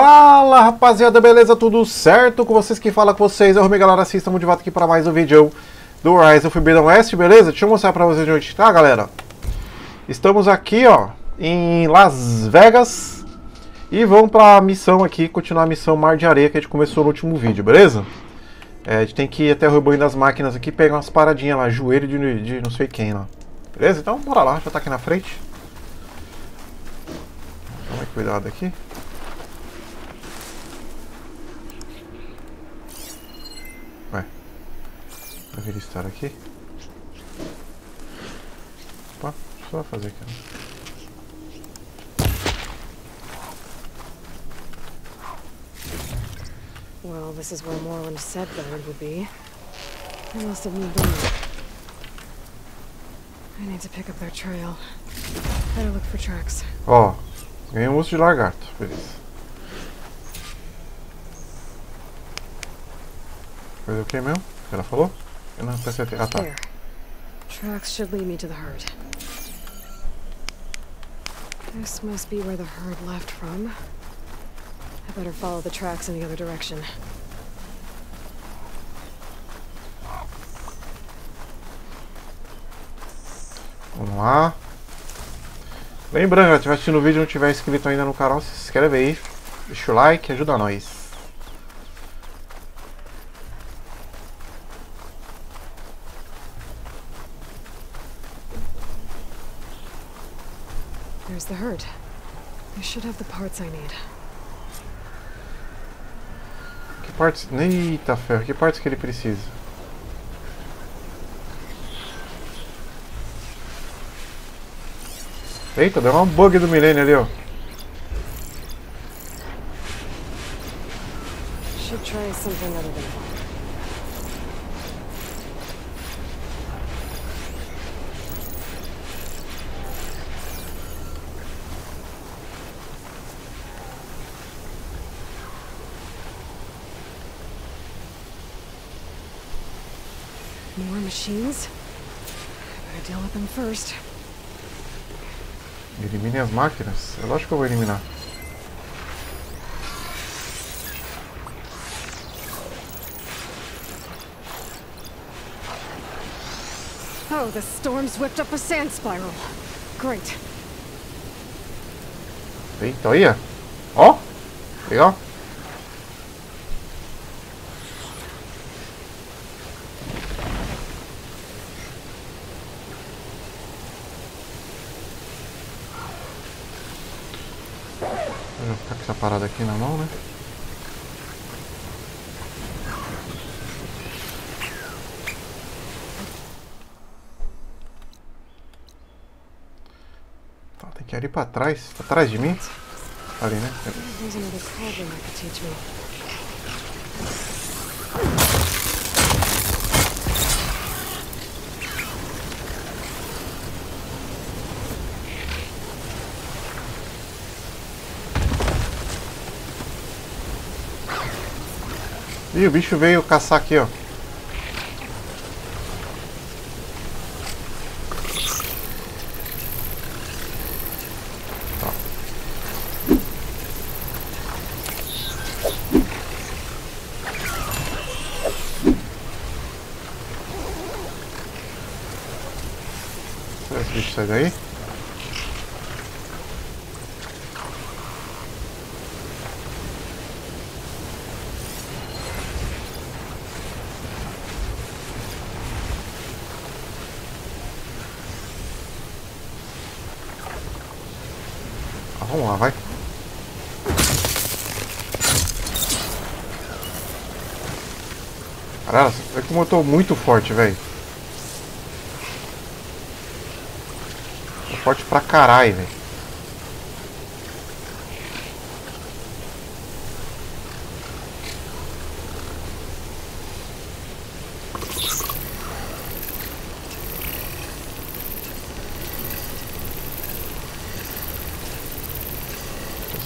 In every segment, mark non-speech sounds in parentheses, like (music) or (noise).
Fala rapaziada, beleza? Tudo certo? Com vocês que fala com vocês, eu Rumi galera, assim, estamos de volta aqui para mais um vídeo do Rise of Forbidden West, beleza? Deixa eu mostrar para vocês onde está, galera. Estamos aqui, ó, em Las Vegas e vamos para a missão aqui, continuar a missão Mar de Areia que a gente começou no último vídeo, beleza? É, a gente tem que ir até o rebanho das máquinas aqui pegar umas paradinhas lá, joelho de, de não sei quem lá. Beleza? Então bora lá, já tá aqui na frente. Toma cuidado aqui. Deveria estar aqui. Opa, só fazer aqui. Well, this is where Moreland said Bernard would be. They must have moved on. I need to pick up their trail. Better look for tracks. Ó, ganhei um osso de lagarto, beleza. Foi o que mesmo? que ela falou? Não prestei atenção. Ah, tá. There. Tracks should lead me to the herd. This must be where the herd left from. I better follow the tracks in the other direction. Vamos lá. Lembrando, se estiver assistindo o vídeo e não tiver inscrito ainda no canal, se inscreve aí. Deixa o like, ajuda nós. There's the herd. I should have the parts I need. Que partes. Eita ferro, que partes que ele precisa? Eita, deu um bug do milênio ali, ó. Should try something other than machines? I better deal with them first. Elimine as máquinas? É lógico que eu vou eliminar. Oh, the storm's whipped up a sand spiral. Great. Eita, olha. Ó. Legal. Parada aqui na mão, né? Tá, tem que ir pra trás. Tá atrás de mim? Ali, né? Ih, o bicho veio caçar aqui, ó. Tá. Bicho sai daí? Ah, vamos lá, vai. Caralho, é que eu tô muito forte, velho. Tô forte pra caralho, velho.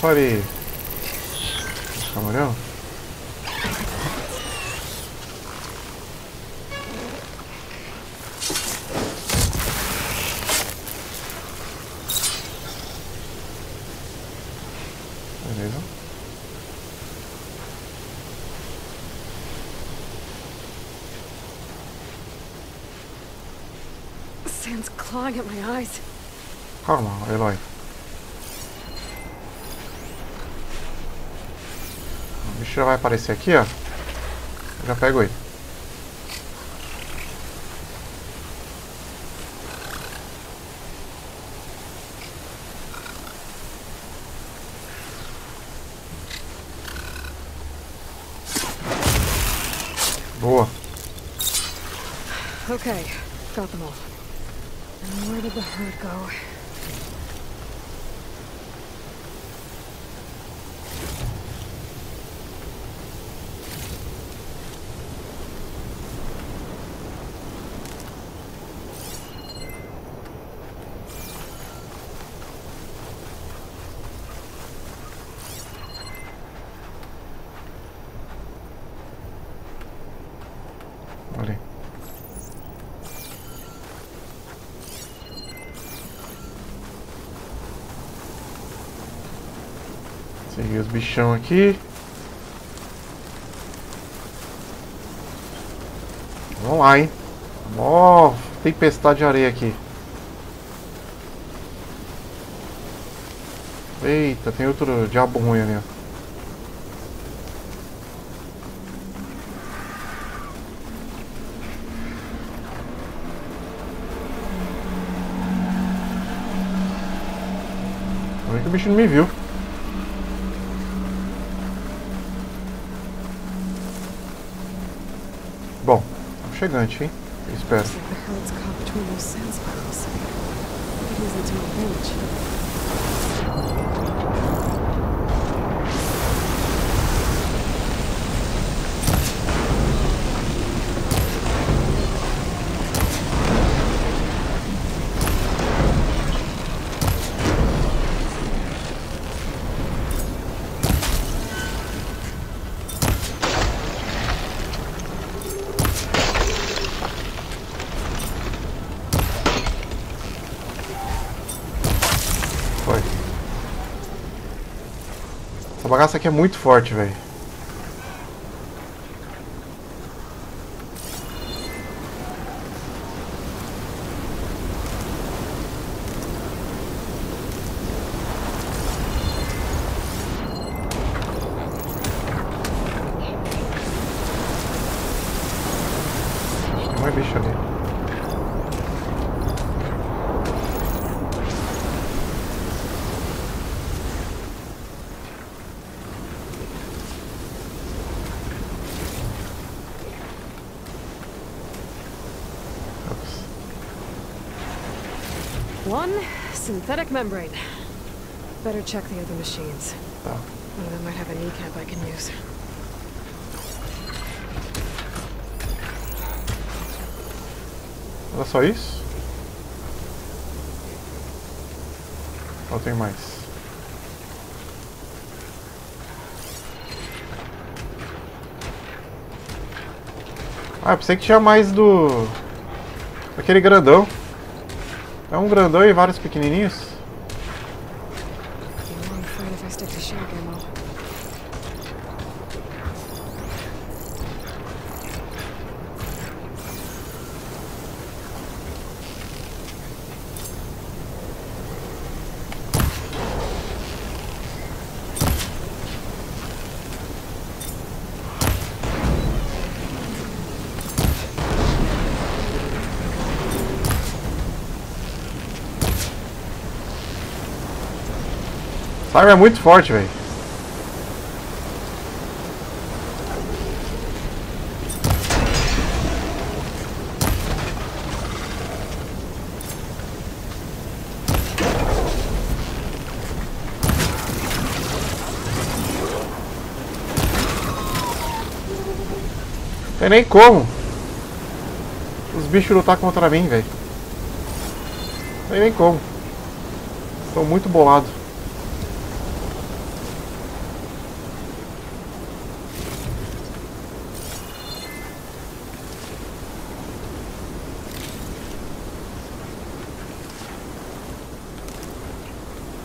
Só ele. Beleza. Sand's clawing at my eyes. Calma, Eloy. O bicho já vai aparecer aqui, ó. Eu já pego ele. Okay, got them all. And where did the herd go? Bichão aqui. Vamos lá, hein? Ó, tempestade de areia aqui. Eita, tem outro diabo ruim ali, ó. O bicho não me viu. Bom, chegante, hein? Eu espero. Bagaça aqui é muito forte, velho. Tem mais bicho ali. Ops. One synthetic membrane. Better check the other machines. Tá. One of them might have a kneecap I can use. Era só isso? Ou tem mais? Ah, pensei que tinha mais do. Aquele grandão. É um grandão e vários pequenininhos. Cyber é muito forte, velho. Tem nem como. Os bichos lutar contra mim, velho. Tem nem como. Tô muito bolado.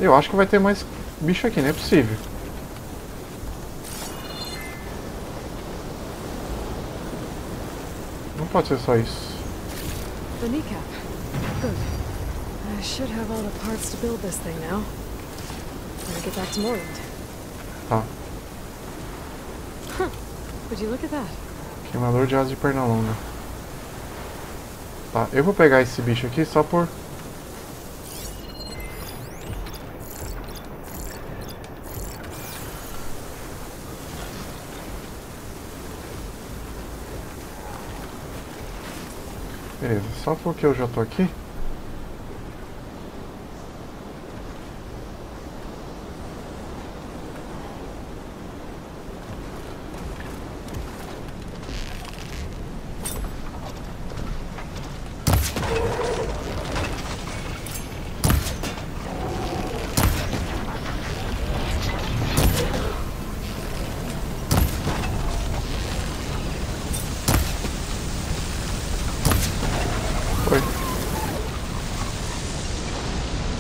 Eu acho que vai ter mais bicho aqui, não é possível. Não pode ser só isso. The kneecap. Good. I should have all the parts to build this thing now. Gotta get back to Moreland. Tá. Huh. Would you look at that? Queimador de asa de perna longa. Tá, eu vou pegar esse bicho aqui só por... Beleza, só porque eu já tô aqui.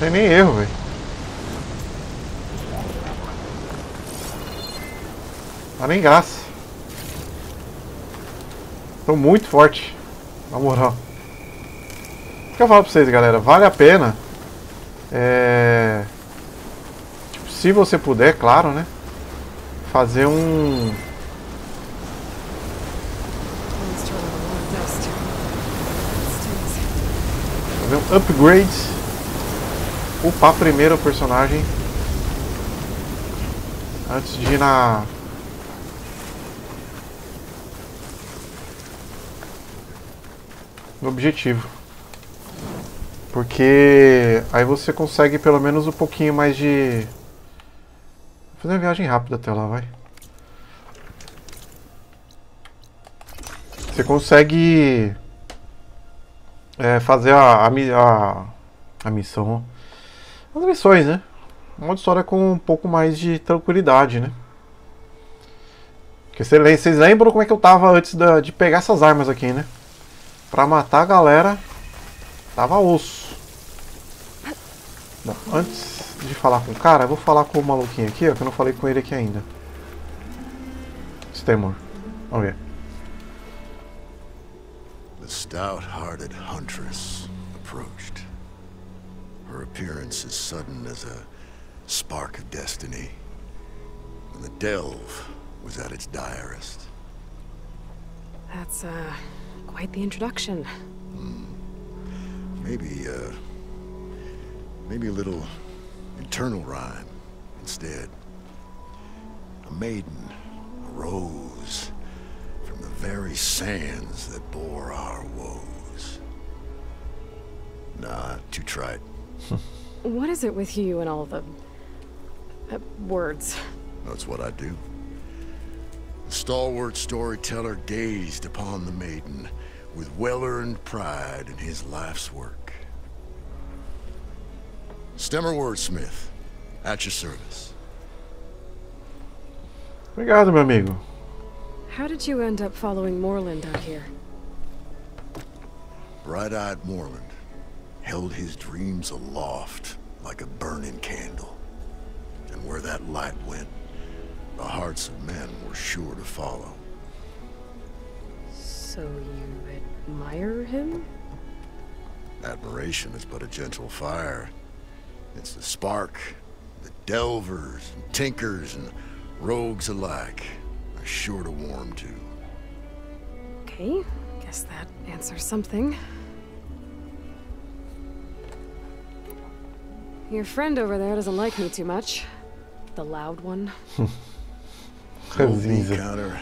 Tem nem erro, velho. Dá nem graça. Tô muito forte. Na moral. O que eu falo pra vocês, galera? Vale a pena. É... tipo, se você puder, claro, né? Fazer um... Fazer um upgrade. Upar primeiro o personagem. Antes de ir na. No objetivo. Porque aí você consegue pelo menos um pouquinho mais de. Vou fazer uma viagem rápida até lá, vai. Você consegue é, fazer a, a, a, a missão. As missões, né? Uma história com um pouco mais de tranquilidade, né? Porque vocês lembram como é que eu tava antes da- de pegar essas armas aqui, né? Pra matar a galera, tava osso. Não, antes de falar com o cara, eu vou falar com o maluquinho aqui, ó, que eu não falei com ele aqui ainda. Stemor. Vamos ver. The stout-hearted huntress. Her appearance as sudden as a spark of destiny. And the delve was at its direst. That's, uh, quite the introduction. Maybe, uh, maybe a little internal rhyme instead. A maiden arose from the very sands that bore our woes. Nah, too trite. (laughs) What is it with you and all the... Uh, words? That's what I do. The stalwart storyteller gazed upon the maiden with well-earned pride in his life's work. Stemmer Wordsmith, at your service. Obrigado, meu amigo. How did you end up following Moreland out here? Bright-eyed Moreland held his dreams aloft like a burning candle. And where that light went, the hearts of men were sure to follow. So you admire him? Admiration is but a gentle fire. It's the spark that delvers and tinkers and rogues alike are sure to warm to. Okay, guess that answers something. Your friend over there doesn't like me too much. The loud one. Old Ranzinza. counter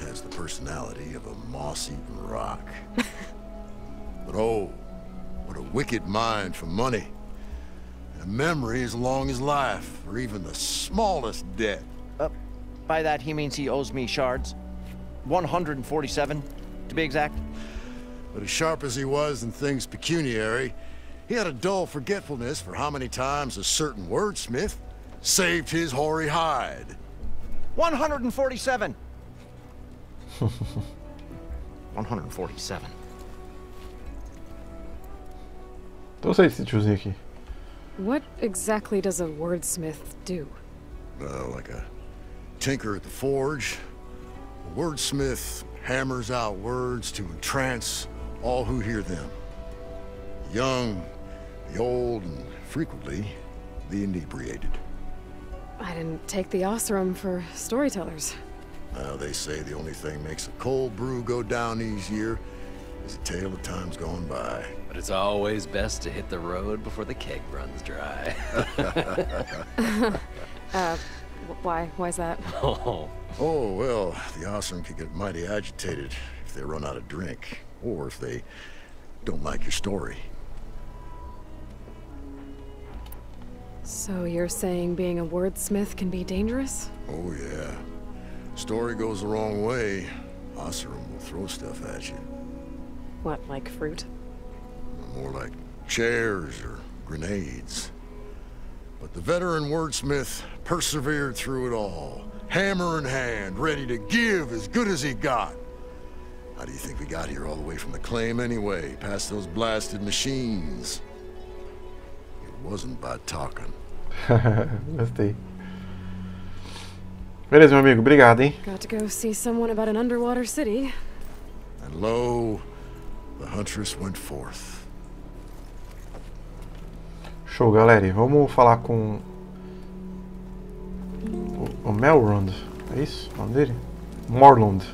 has the personality of a moss-eaten rock. (laughs) but oh, what a wicked mind for money. And a memory as long as life, or even the smallest debt. Uh, by that, he means he owes me shards. 147, to be exact. But as sharp as he was in things pecuniary, he had a dull forgetfulness for how many times a certain wordsmith saved his hoary hide. 147! 147. (laughs) Então sei esse tiozinho aqui. What exactly does a wordsmith do? Uh, like a tinker at the forge, a wordsmith hammers out words to entrance all who hear them. Young, the old, and frequently the inebriated. I didn't take the Osram for storytellers. Well, they say the only thing makes a cold brew go down easier is a tale of times gone by. But it's always best to hit the road before the keg runs dry. (laughs) (laughs) Uh, why? Why's that? (laughs) oh, Oh, well, the Osram can get mighty agitated if they run out of drink, or if they don't like your story. So you're saying being a wordsmith can be dangerous? Oh, yeah. Story goes the wrong way, Osram will throw stuff at you. What, like fruit? More like chairs or grenades. But the veteran wordsmith persevered through it all, hammer in hand, ready to give as good as he got. How do you think we got here all the way from the claim anyway, past those blasted machines? It wasn't by talking. (laughs) Gostei. Beleza, meu amigo. Obrigado, hein? Got to go see someone about an underwater city. And lo, the huntress went forth. Show, galera. E vamos falar com o, o Melrond. É isso o nome dele? Morlund.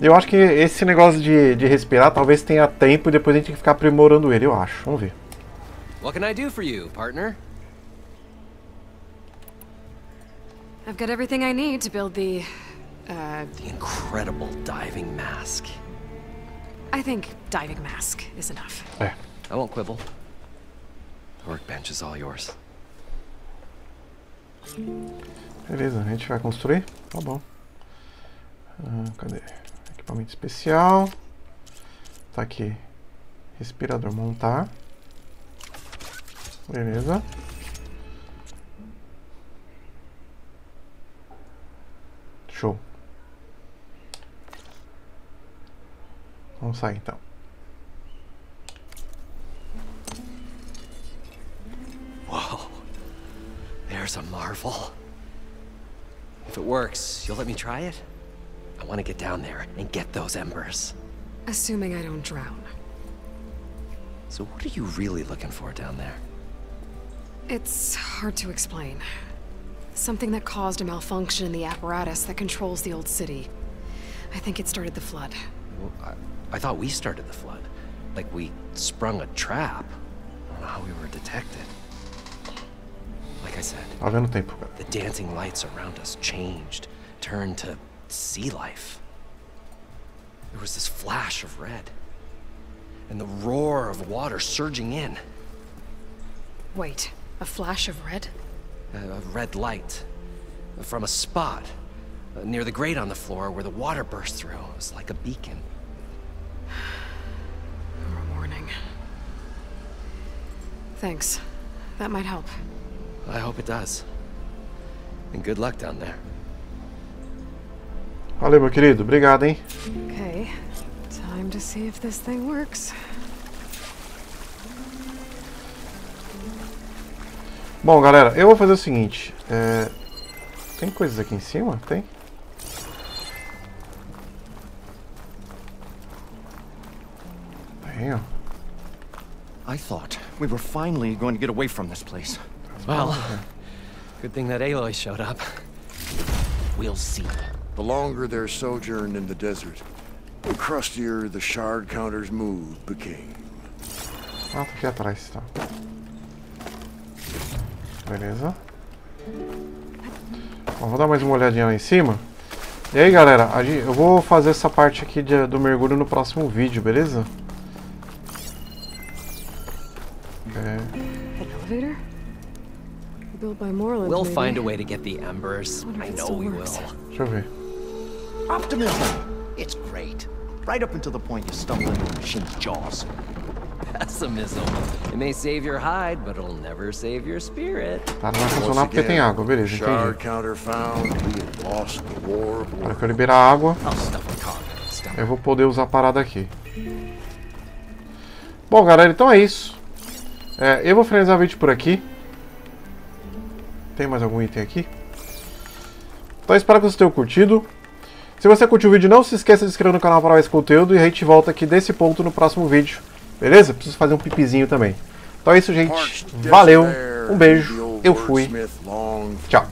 Eu acho que esse negócio de, de respirar talvez tenha tempo e depois a gente tem que ficar aprimorando ele, eu acho. Vamos ver. what can I do for you, partner? I've got everything I need to build the. Uh, The incredible diving mask. I think diving mask is enough. I won't quibble. The workbench is all yours. Beleza, a gente vai construir? Tá bom. Ah, cadê? Equipamento especial. Tá aqui. Respirador montar. Beleza. Show. Vamos sair então. Whoa. There's a marvel. If it works, you'll let me try it? I want to get down there and get those embers. Assuming I don't drown. So what are you really looking for down there? It's hard to explain. Something that caused a malfunction in the apparatus that controls the old city. I think it started the flood. Well, I, I thought we started the flood. Like we sprung a trap. I don't know how we were detected. Like I said, Tá vendo o tempo, cara. the dancing lights around us changed, turned to sea life. There was this flash of red, and the roar of water surging in. Wait, a flash of red? A, a red light from a spot near the grate on the floor where the water burst through. It was like a beacon. Or a warning. Thanks. That might help. I hope it does. And good luck down there. Valeu, meu querido. Obrigado, hein? Okay, time to see if this thing works. Bom, galera, eu vou fazer o seguinte. é, Tem coisas aqui em cima? Tem? Tem, ó. I thought we were finally going to get away from this place. Well, good thing that Aloy showed up. We'll see. The longer their sojourn in the desert, the crustier the shard counter's mood became. Ah, tá aqui atrás, tá. Beleza. Bom, vou dar mais uma olhadinha lá em cima. E aí, galera, eu vou fazer essa parte aqui de- do mergulho no próximo vídeo, beleza? É. We'll find a way to get the embers. I know we will. deixa eu ver. Optimism! It's great. Right up until the point you stumble into the machine's jaws. Pessimism. It may save your hide, but it'll never save your spirit. Tá, não vai funcionar porque tem água, beleza, entendi. words. que eu liberar a água, eu vou poder usar a parada aqui. Bom, galera, então é isso. É, eu vou finalizar o vídeo por aqui. Tem mais algum item aqui? Então espero que vocês tenham curtido. Se você curtiu o vídeo, não se esqueça de se inscrever no canal para mais conteúdo e a gente volta aqui desse ponto no próximo vídeo. Beleza? Preciso fazer um pipizinho também. Então é isso, gente. Valeu. Um beijo. Eu fui. Tchau.